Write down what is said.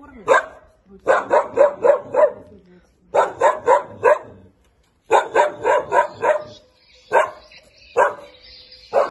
кормят. Вот.